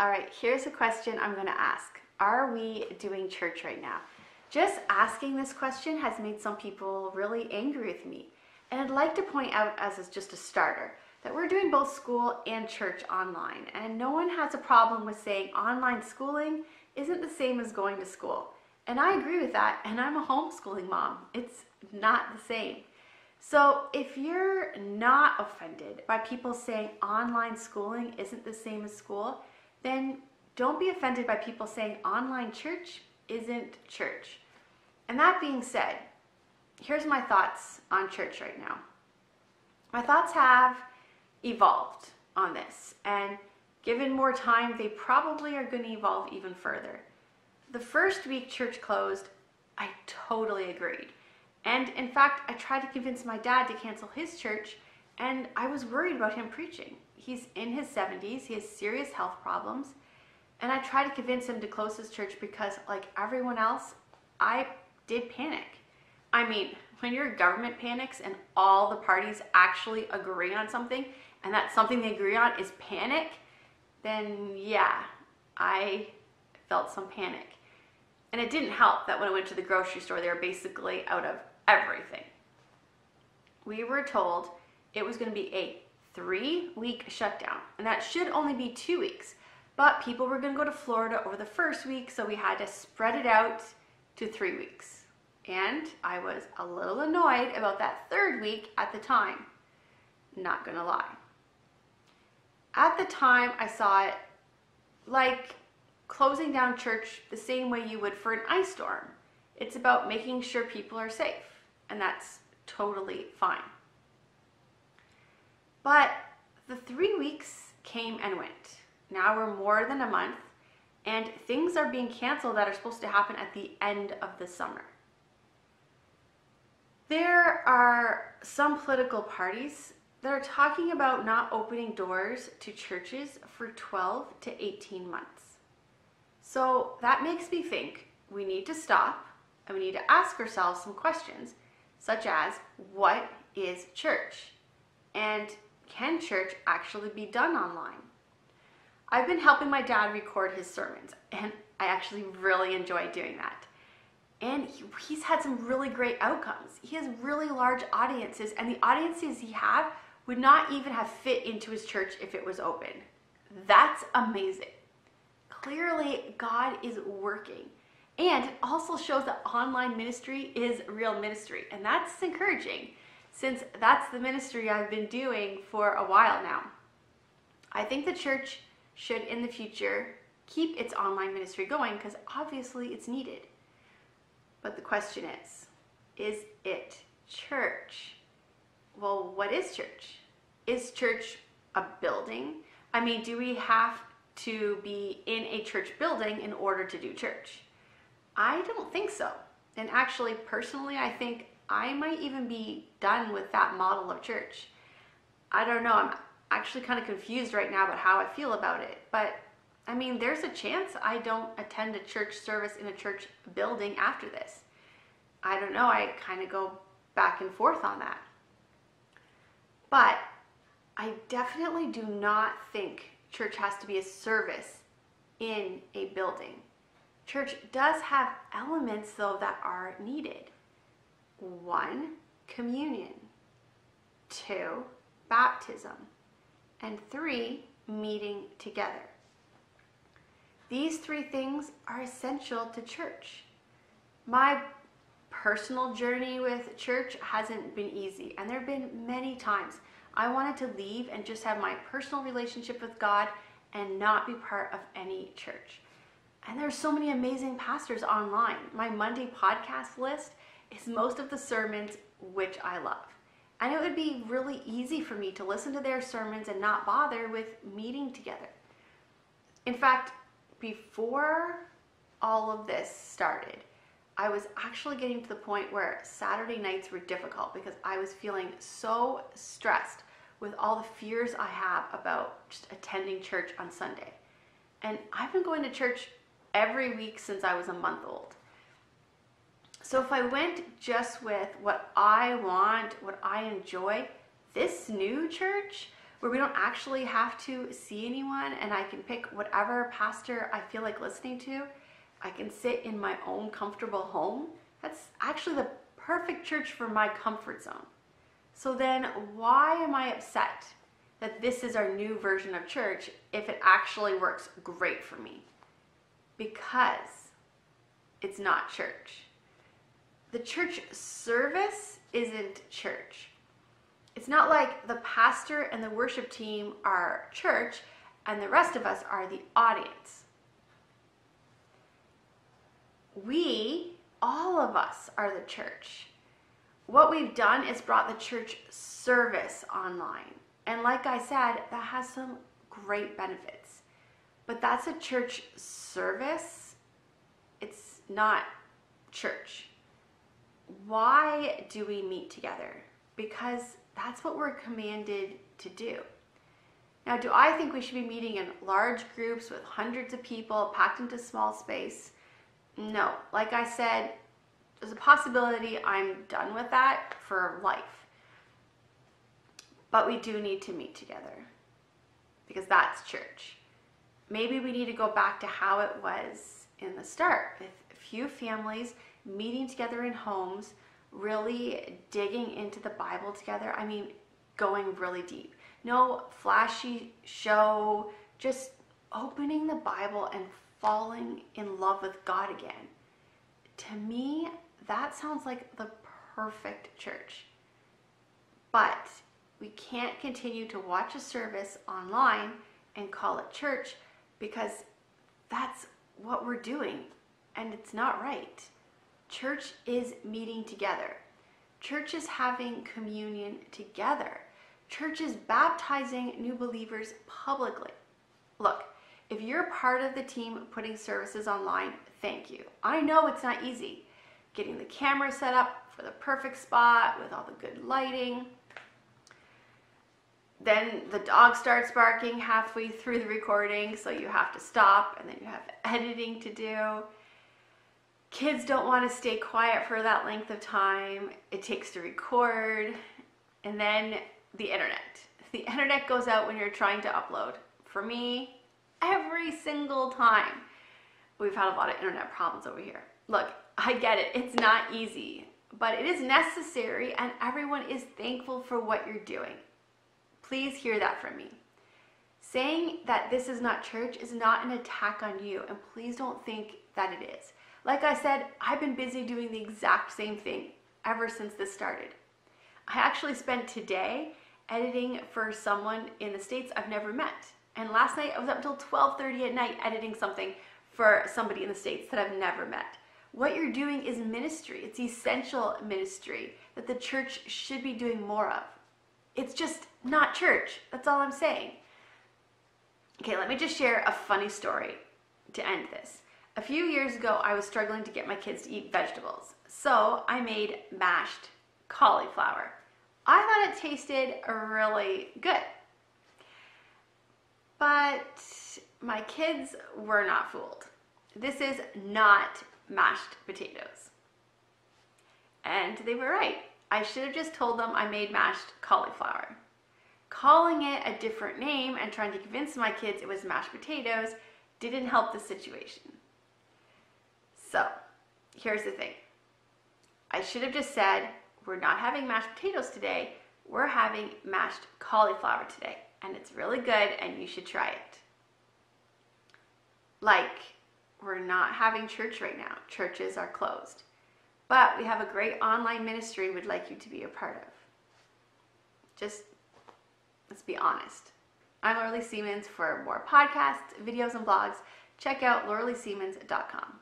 All right, here's a question I'm going to ask Are we doing church right now? Just asking this question has made some people really angry with me. And I'd like to point out, as just a starter, that we're doing both school and church online. And no one has a problem with saying online schooling isn't the same as going to school. And I agree with that, and I'm a homeschooling mom. It's not the same. So if you're not offended by people saying online schooling isn't the same as school, then don't be offended by people saying online church isn't church. And that being said, here's my thoughts on church right now. My thoughts have evolved on this, and given more time, they probably are going to evolve even further. The first week church closed, I totally agreed. And in fact, I tried to convince my dad to cancel his church, and I was worried about him preaching. He's in his 70s, he has serious health problems, and I tried to convince him to close his church because, like everyone else, I did panic. I mean, when your government panics and all the parties actually agree on something, and that something they agree on is panic, then yeah, I felt some panic. And it didn't help that when I went to the grocery store, they were basically out of everything. We were told it was going to be a three week shutdown, and that should only be two weeks. But people were going to go to Florida over the first week, so we had to spread it out to three weeks. And I was a little annoyed about that third week at the time. Not gonna lie. At the time, I saw it like closing down church the same way you would for an ice storm. It's about making sure people are safe, and that's totally fine. But the three weeks came and went. Now we're more than a month, and things are being canceled that are supposed to happen at the end of the summer. There are some political parties that are talking about not opening doors to churches for 12 to 18 months. So that makes me think we need to stop and we need to ask ourselves some questions, such as what is church? And can church actually be done online? I've been helping my dad record his sermons, and I actually really enjoy doing that and he, he's had some really great outcomes. He has really large audiences, and the audiences he have would not even have fit into his church if it was open. That's amazing. Clearly, God is working. And it also shows that online ministry is real ministry. And that's encouraging since that's the ministry I've been doing for a while now. I think the church should, in the future, keep its online ministry going because obviously it's needed. But the question is, is it church? Well, what is church? Is church a building? I mean, do we have to be in a church building in order to do church? I don't think so. And actually, personally, I think I might even be done with that model of church. I don't know. I'm actually kind of confused right now about how I feel about it. But I mean, there's a chance I don't attend a church service in a church building after this. I don't know, I kind of go back and forth on that. But I definitely do not think church has to be a service in a building. Church does have elements, though, that are needed. One, communion. Two, baptism. And three, meeting together. These three things are essential to church. My personal journey with church hasn't been easy, and there have been many times I wanted to leave and just have my personal relationship with God and not be part of any church. And there are so many amazing pastors online. My Monday podcast list is most of the sermons which I love. And it would be really easy for me to listen to their sermons and not bother with meeting together. In fact, before all of this started, I was actually getting to the point where Saturday nights were difficult because I was feeling so stressed with all the fears I have about just attending church on Sunday. And I've been going to church every week since I was a month old. So if I went just with what I want, what I enjoy, this new church where we don't actually have to see anyone and I can pick whatever pastor I feel like listening to. I can sit in my own comfortable home. That's actually the perfect church for my comfort zone. So then, why am I upset that this is our new version of church if it actually works great for me? Because it's not church. The church service isn't church. It's not like the pastor and the worship team are church and the rest of us are the audience. We, all of us, are the church. What we've done is brought the church service online. And like I said, that has some great benefits. But that's a church service, it's not church. Why do we meet together? Because that's what we're commanded to do. Now, do I think we should be meeting in large groups with hundreds of people packed into small space? No. Like I said, there's a possibility I'm done with that for life. But we do need to meet together because that's church. Maybe we need to go back to how it was in the start with a few families meeting together in homes really digging into the Bible together. I mean, going really deep. No flashy show, just opening the Bible and falling in love with God again. To me, that sounds like the perfect church. But we can't continue to watch a service online and call it church because that's what we're doing and it's not right. Church is meeting together. Church is having communion together. Church is baptizing new believers publicly. Look, if you're part of the team putting services online, thank you. I know it's not easy. Getting the camera set up for the perfect spot with all the good lighting. Then the dog starts barking halfway through the recording, so you have to stop, and then you have editing to do kids don't want to stay quiet for that length of time. It takes to record. And then the internet. The internet goes out when you're trying to upload. For me, every single time. We've had a lot of internet problems over here. Look, I get it. It's not easy, but it is necessary and everyone is thankful for what you're doing. Please hear that from me. Saying that this is not church is not an attack on you, and please don't think that it is. Like I said, I've been busy doing the exact same thing ever since this started. I actually spent today editing for someone in the States I've never met. And last night I was up until 12:30 at night editing something for somebody in the States that I've never met. What you're doing is ministry. It's essential ministry that the church should be doing more of. It's just not church. That's all I'm saying. Okay, let me just share a funny story to end this. A few years ago, I was struggling to get my kids to eat vegetables, so I made mashed cauliflower. I thought it tasted really good. But my kids were not fooled. This is not mashed potatoes. And they were right. I should have just told them I made mashed cauliflower. Calling it a different name and trying to convince my kids it was mashed potatoes didn't help the situation. So here's the thing. I should have just said, we're not having mashed potatoes today. We're having mashed cauliflower today. And it's really good and you should try it. Like, we're not having church right now. Churches are closed. But we have a great online ministry we'd like you to be a part of. Just let's be honest. I'm Lorelee Siemens. For more podcasts, videos, and blogs, check out loreleesiemens.com.